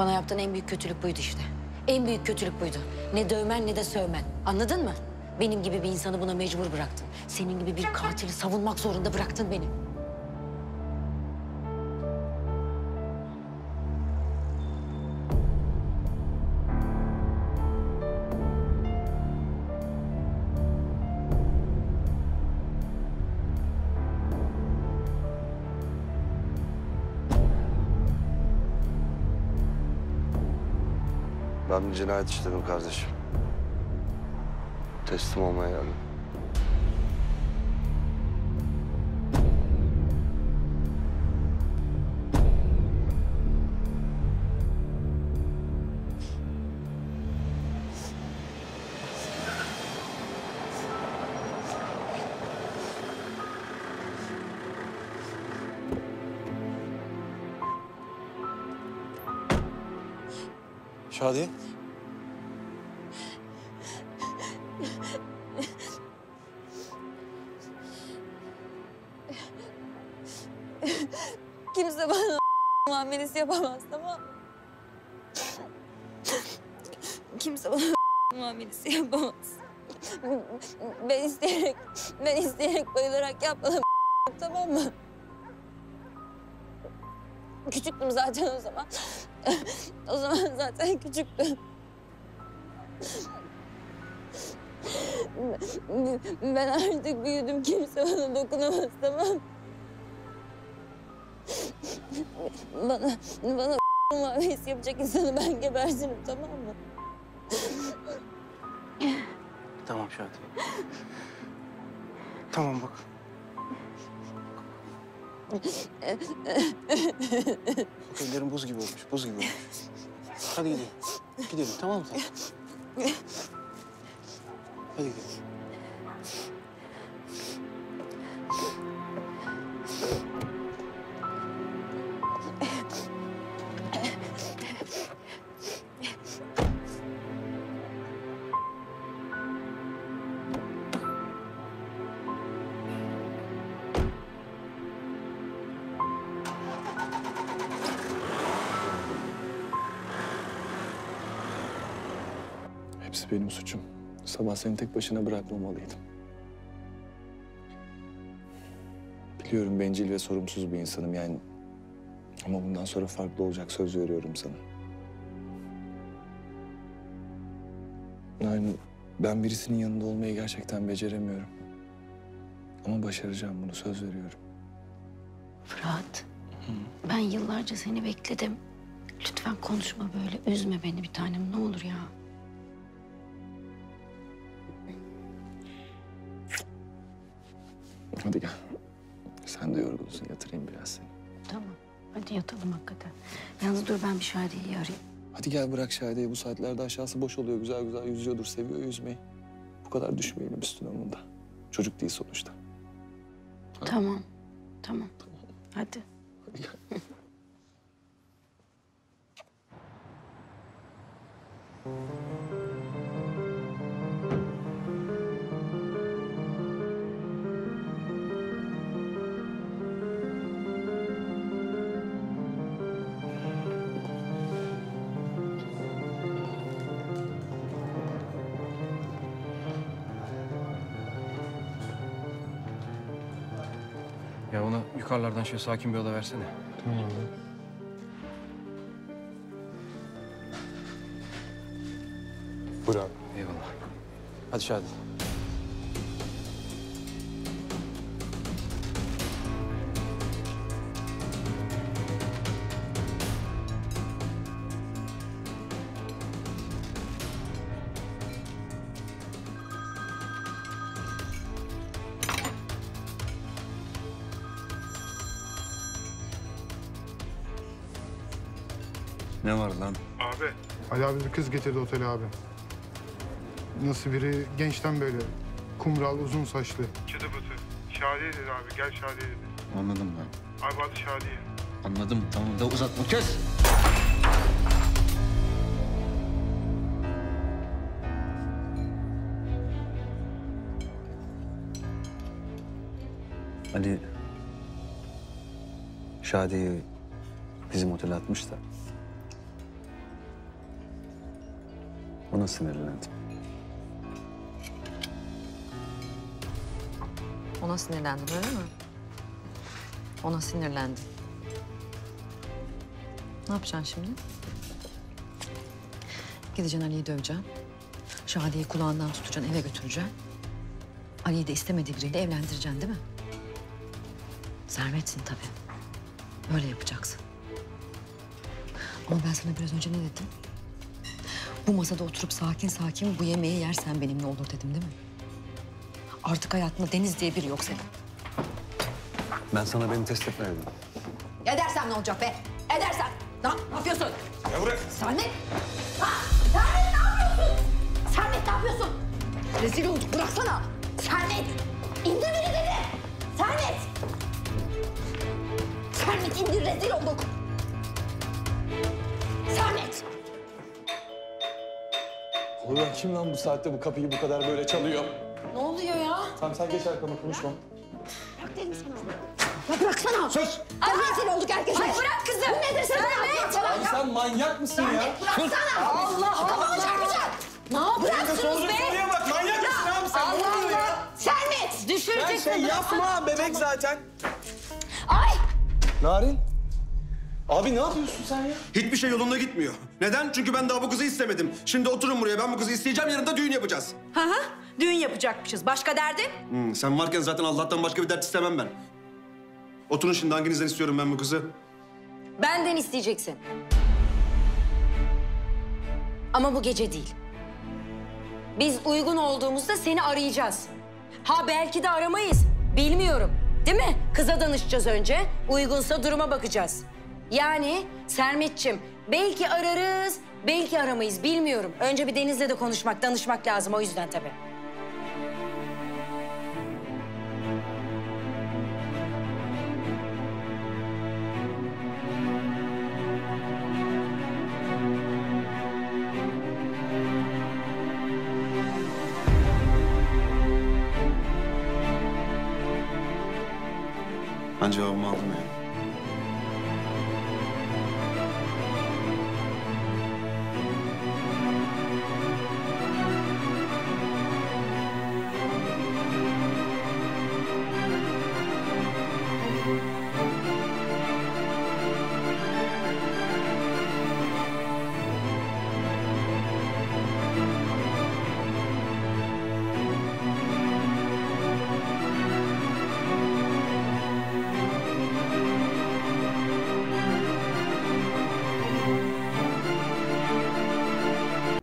Bana yaptığın en büyük kötülük buydu işte. En büyük kötülük buydu. Ne dövmen ne de sövmen. Anladın mı? Benim gibi bir insanı buna mecbur bıraktın. Senin gibi bir katili savunmak zorunda bıraktın beni. Ben bir cinayet işledim kardeşim. Teslim olmaya geldim. Şadiye. Kimse bana muamelesi yapamaz tamam? Kimse bana muamelesi yapamaz. Ben isteyerek, ben isteyerek bayılarak yapmadım tamam mı? Küçüktüm zaten o zaman. O zaman zaten küçüktüm. Ben artık büyüdüm. Kimse bana dokunamaz tamam? Bana, bana muamelesi yapacak insanı ben gebertirim tamam mı? Tamam Şadiye. tamam bak. Bak ellerin buz gibi olmuş, buz gibi olmuş. Hadi gidelim. Gidelim tamam mı? Tamam. Hadi gidelim. Hepsi benim suçum. Sabah seni tek başına bırakmamalıydım. Biliyorum bencil ve sorumsuz bir insanım yani. Ama bundan sonra farklı olacak söz veriyorum sana. Yani ben birisinin yanında olmayı gerçekten beceremiyorum. Ama başaracağım bunu söz veriyorum. Fırat, ben yıllarca seni bekledim. Lütfen konuşma böyle, üzme beni bir tanem ne olur ya. Hadi gel. Sen de yorgunsun yatırayım biraz seni. Tamam, hadi yatalım hakikaten. Yalnız dur ben bir Şadiye'yi arayayım. Hadi gel bırak Şadiye'yi. Bu saatlerde aşağısı boş oluyor. Güzel güzel yüzüyordur. Seviyor yüzmeyi. Bu kadar düşmeyelim üstüne onun da. Çocuk değil sonuçta. Tamam, tamam. Hadi. Hadi gel. Ya ona yukarılardan şöyle sakin bir oda versene. Buyur abi. Eyvallah. Hadi Şadi. Ne var lan? Abi. Ali abi bir kız getirdi otele abi. Nasıl biri? Gençten böyle. Kumral, uzun saçlı. Çıdı bıtı. Şadiye dedi abi. Gel Şadiye dedi. Anladım ben. Abi adı Şadiye. Anladım. Tamam da uzatma. Kes! Ali Şadi'yi bizim otele atmış da Ona sinirlendim. Ona sinirlendin öyle mi? Ona sinirlendin. Ne yapacaksın şimdi? Gideceksin Ali'yi döveceksin. Şadiye'yi kulağından tutacaksın, eve götüreceksin. Ali'yi de istemediği biriyle evlendireceksin değil mi? Servetsin tabii. Öyle yapacaksın. Ama ben sana biraz önce ne dedim? Bu masada oturup sakin sakin bu yemeği yersen benimle olur dedim değil mi? Artık hayatında Deniz diye biri yok senin. Ben sana beni test etme dedim. Edersem ne olacak be? Edersem. Ne, ne yapıyorsun? Ya bırak. Sermet. Ha, Sermet ne yapıyorsun? Sermet ne yapıyorsun? Rezil olduk bıraksana. Sermet. İndir beni dedi. Sermet. Sermet indir rezil olduk. Sermet. Ulan kim lan bu saatte bu kapıyı bu kadar böyle çalıyor? Ne oluyor ya? Tamam sen geç arkama konuşma. Bırak dedim sana. Ya bıraksana. Sus. Ya rezil olduk herkese. Ay bırak kızım. Bu nedir Sermet? Abi sen manyak mısın ya? Bıraksana. Allah Allah. Kafamı çarpacak. Ne yapıyorsunuz be? Soruya bak manyak mısın abi sen? Allah Allah. Sermet. Düşüreceksin. Şey yapma bebek zaten. Ay. Narin. Abi ne yapıyorsun sen ya? Hiçbir şey yolunda gitmiyor. Neden? Çünkü ben daha bu kızı istemedim. Şimdi oturun buraya. Ben bu kızı isteyeceğim. Yarın da düğün yapacağız. Hı hı. Düğün yapacakmışız. Başka derdin? Hmm, sen varken zaten Allah'tan başka bir dert istemem ben. Oturun şimdi hanginizden istiyorum ben bu kızı? Benden isteyeceksin. Ama bu gece değil. Biz uygun olduğumuzda seni arayacağız. Ha belki de aramayız. Bilmiyorum. Değil mi? Kıza danışacağız önce. Uygunsa duruma bakacağız. Yani Sermetçim belki ararız, belki aramayız. Bilmiyorum. Önce bir Deniz'le de konuşmak, danışmak lazım o yüzden tabii. Ben cevabımı aldım ya.